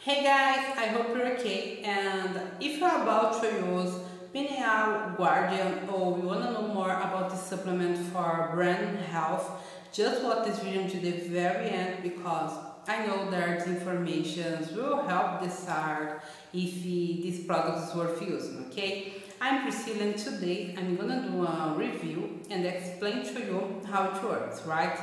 Hey guys, I hope you're okay and if you're about to use Pineal Guardian or you wanna know more about this supplement for brain health, just watch this video to the very end because I know that information will help decide if this product is worth using, okay? I'm Priscilla and today I'm gonna do a review and explain to you how it works, right?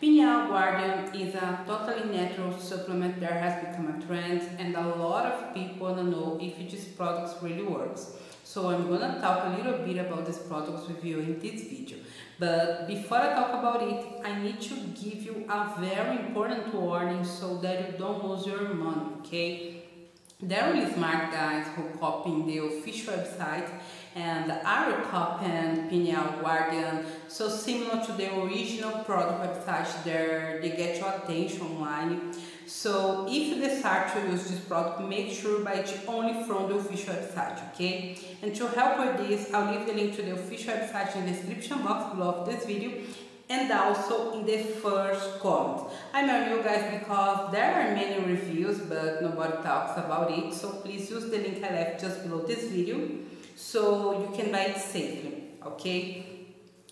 Pineal Guardian is a totally natural supplement that has become a trend and a lot of people wanna know if this product really works. So I'm gonna talk a little bit about this product with you in this video. But before I talk about it, I need to give you a very important warning so that you don't lose your money, okay? They're really smart guys who copying the official website and are copying Pineal Guardian. So similar to the original product website there they get your attention online. So if you decide to use this product make sure buy it only from the official website okay? And to help with this I'll leave the link to the official website in the description box below of this video and also in the first comment. I know you guys because there are many reviews but nobody talks about it so please use the link I left just below this video so you can buy it safely, okay?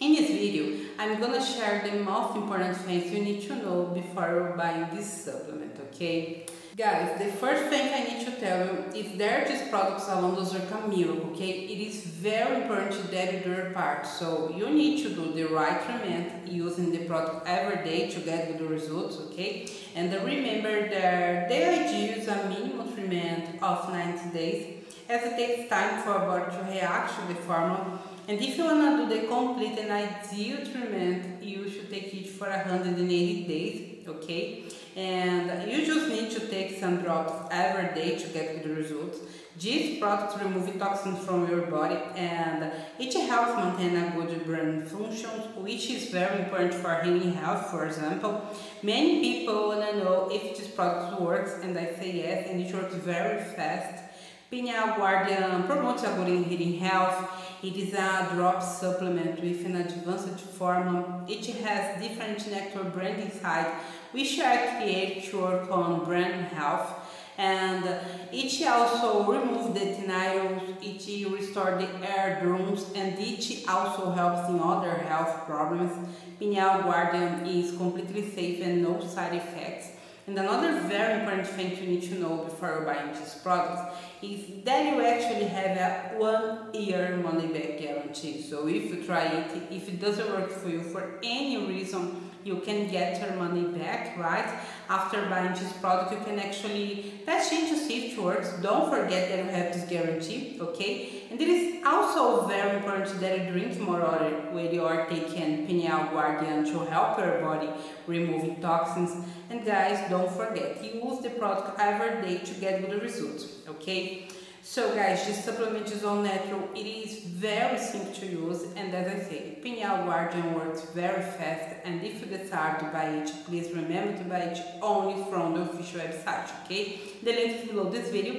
In this video, I'm gonna share the most important things you need to know before buying this supplement, okay? Guys, the first thing I need to tell you is that these products alone those are miracle, okay? It is very important that you do your part. So you need to do the right treatment using the product every day to get good results, okay? And remember that the idea is a minimum treatment of 90 days as it takes time for body to react to the formula. And if you want to do the complete and ideal treatment, you should take it for 180 days, okay? And you just need to take some drops every day to get good results. These products remove toxins from your body and it helps maintain a good brain function, which is very important for healing health, for example. Many people want to know if this product works and I say yes and it works very fast Pineal Guardian um promotes a good hearing health. It is a drop supplement with an advanced formula. It has different nectar brand inside, which are created to work on brain health. And it also removes the tinnitus, it restores the eardrums, and it also helps in other health problems. Pineal Guardian is completely safe and no side effects. And another very important thing you need to know before buying these products is that you actually have a one year money back guarantee. So if you try it, if it doesn't work for you for any reason, you can get your money back, right? After buying this product, you can actually test it to see if works. Don't forget that you have this guarantee, okay? And it is also very important that you drink more water you are taking Pineal Guardian to help your body removing toxins. And guys, don't forget, use the product every day to get good results, okay? So guys, this supplement is all natural, it is very simple to use and as I say, Pineal Guardian works very fast and if you decide to buy it, please remember to buy it only from the official website, okay? The link is below this video.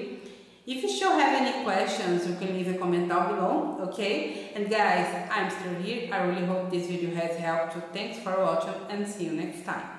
If you still have any questions, you can leave a comment down below, okay? And guys, I'm still here. I really hope this video has helped you. Thanks for watching and see you next time.